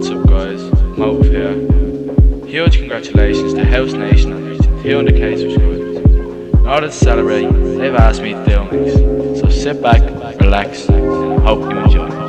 What's up guys, Motive here. Huge congratulations to House Nation on reaching 200k subscribers. In order to celebrate, they've asked me to do mix. So sit back, relax, and hope you enjoy.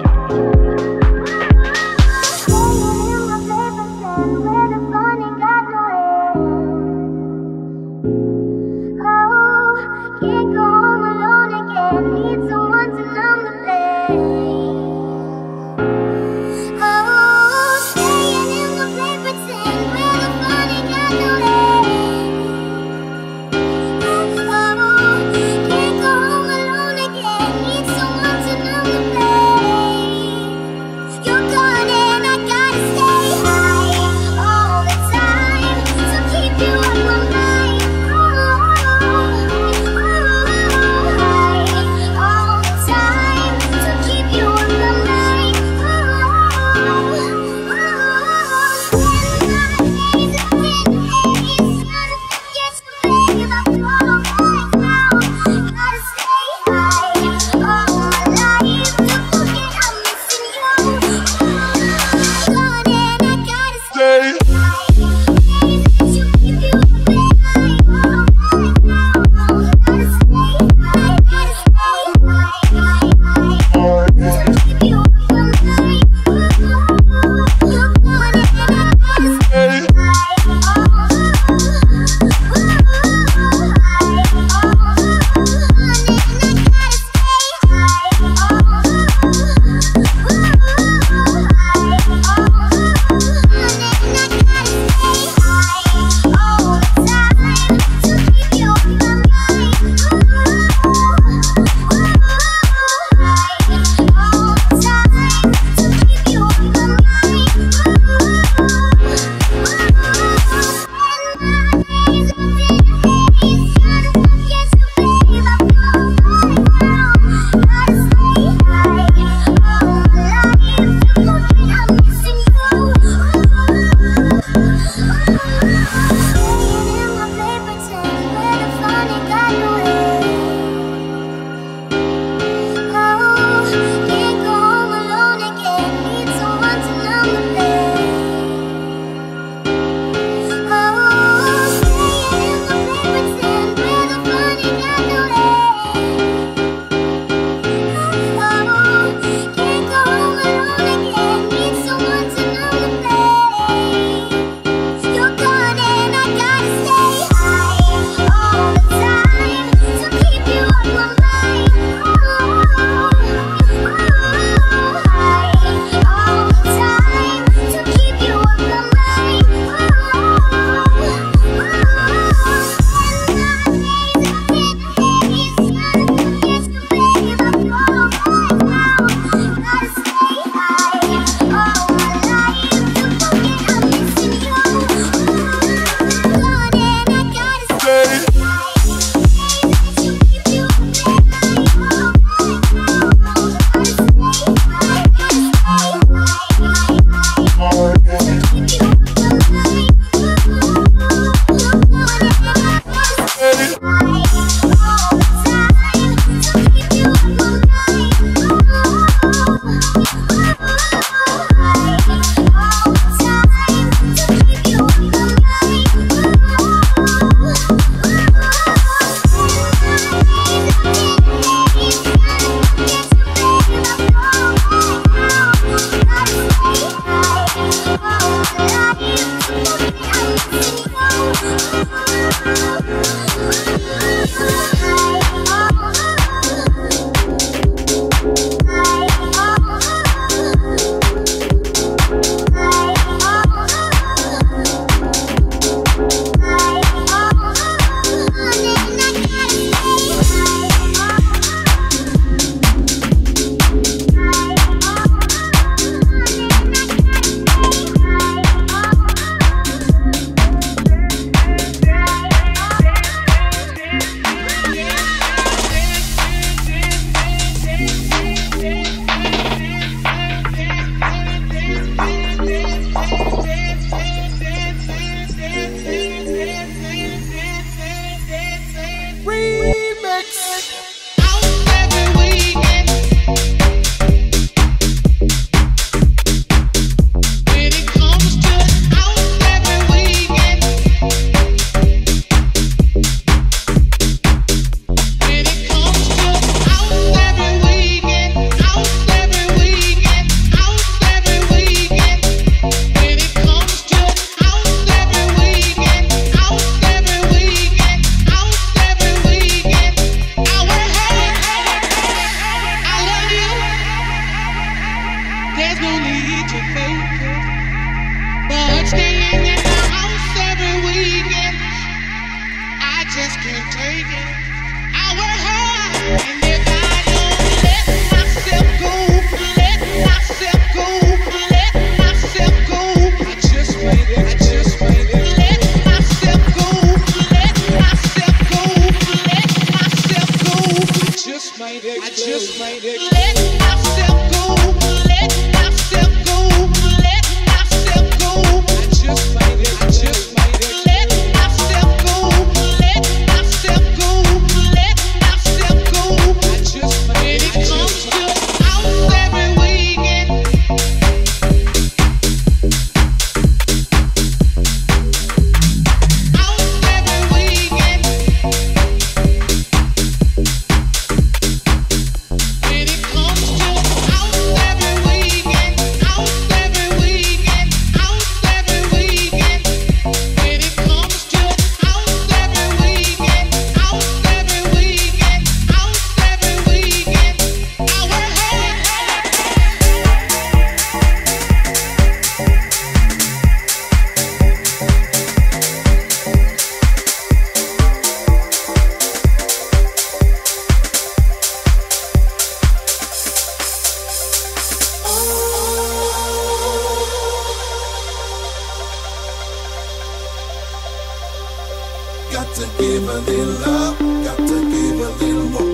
Got to give a little up, got to give a little more.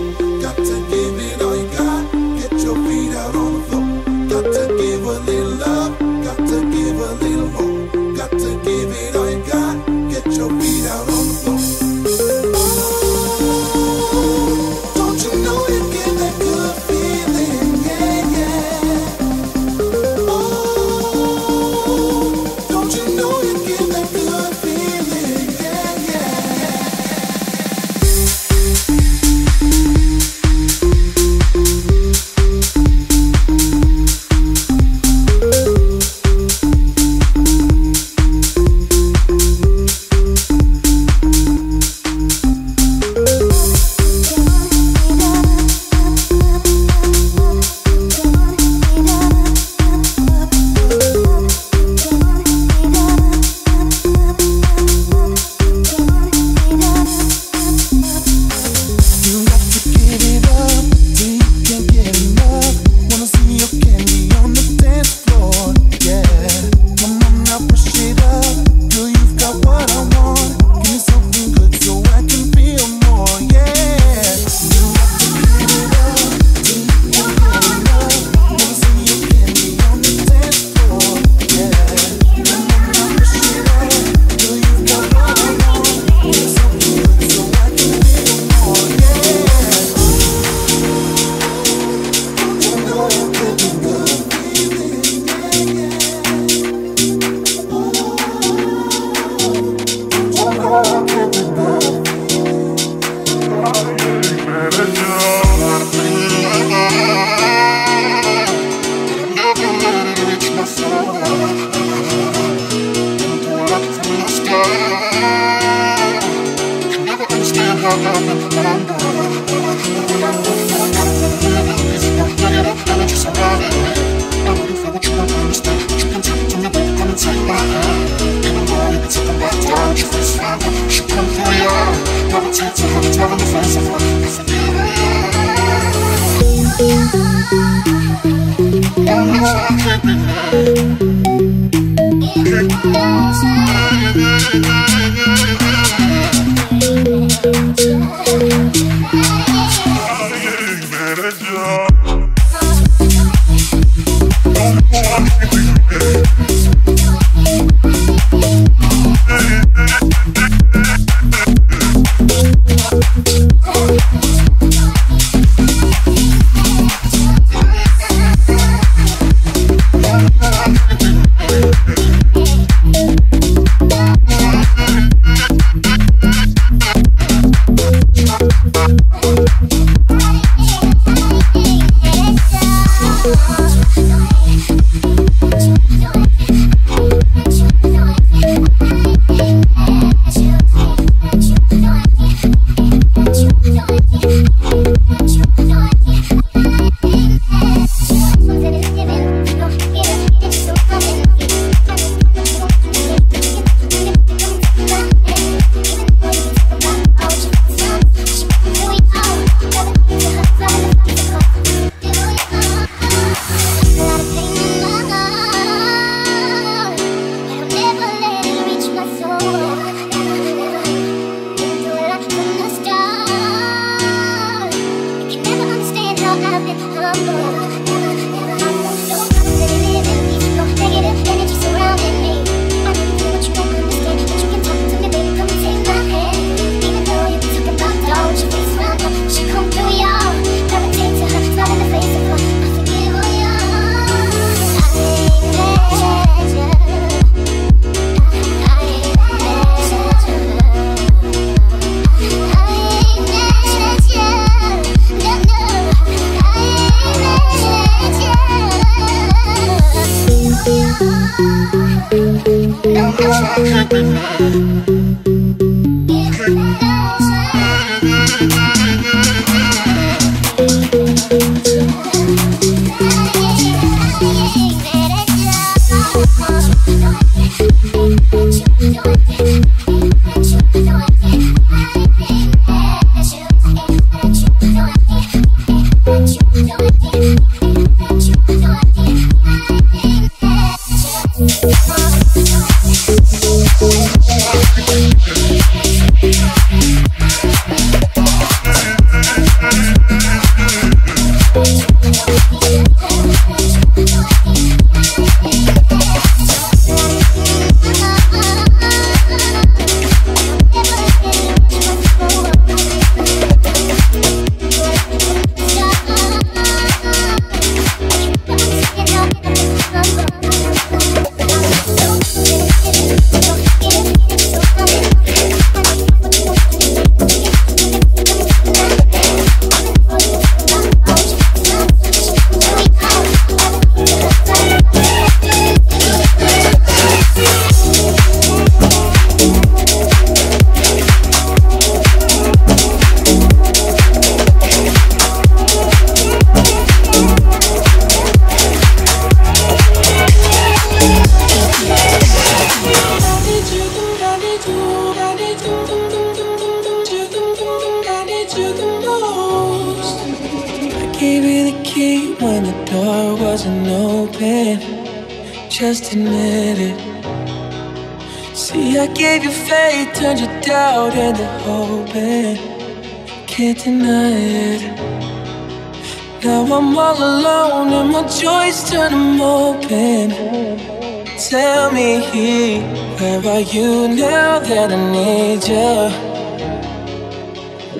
You now that I need you?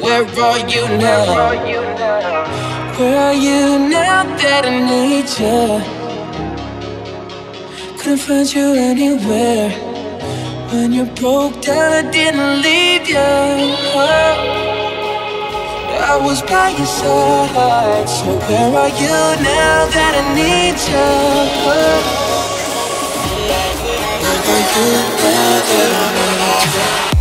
Where are you now? Where are you now that I need you? Couldn't find you anywhere. When you broke down, I didn't leave you. I was by your side. So where are you now that I need you? together.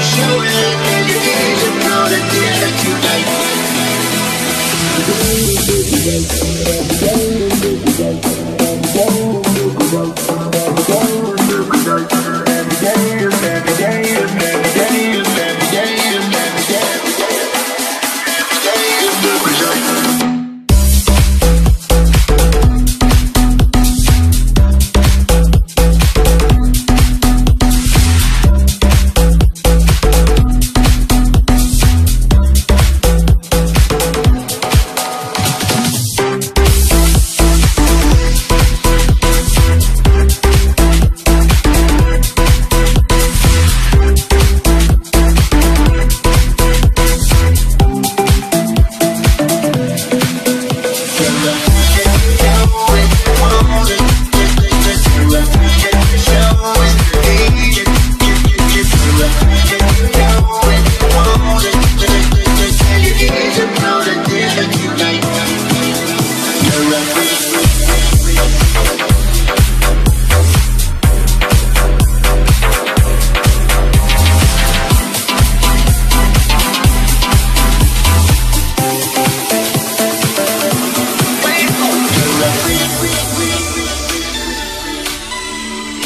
Show it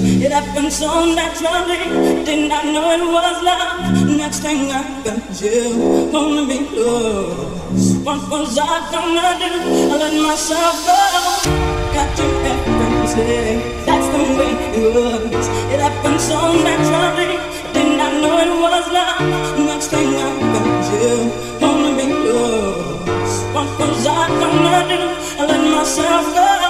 happened so naturally. Did not know it was love. Next thing I got you, gonna be close. What was I gonna do? I let myself go. Got you everything. That's the way it was. It happened so naturally. Did not know it was love. Next thing I got you, gonna be close. What was I gonna do? I let myself go.